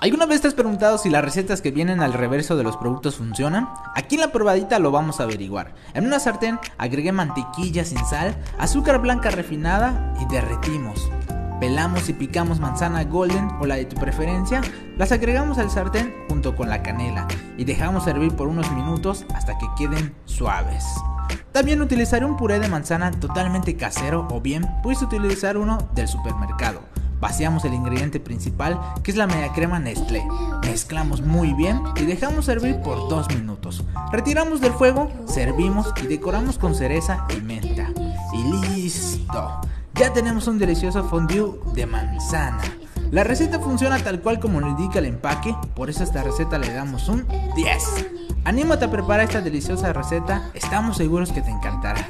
¿Alguna vez te has preguntado si las recetas que vienen al reverso de los productos funcionan? Aquí en la probadita lo vamos a averiguar. En una sartén agregué mantequilla sin sal, azúcar blanca refinada y derretimos. Pelamos y picamos manzana golden o la de tu preferencia, las agregamos al sartén junto con la canela y dejamos servir por unos minutos hasta que queden suaves. También utilizaré un puré de manzana totalmente casero o bien puedes utilizar uno del supermercado. Vaciamos el ingrediente principal que es la media crema Nestlé. Mezclamos muy bien y dejamos servir por 2 minutos. Retiramos del fuego, servimos y decoramos con cereza y menta. Y listo. Ya tenemos un delicioso fondue de manzana. La receta funciona tal cual como lo indica el empaque, por eso a esta receta le damos un 10. Anímate a preparar esta deliciosa receta, estamos seguros que te encantará.